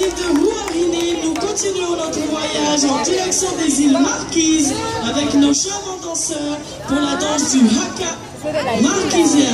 de vous. Nous continuons notre voyage en direction des îles Marquises avec nos charmants danseurs pour la danse du Haka marquisien.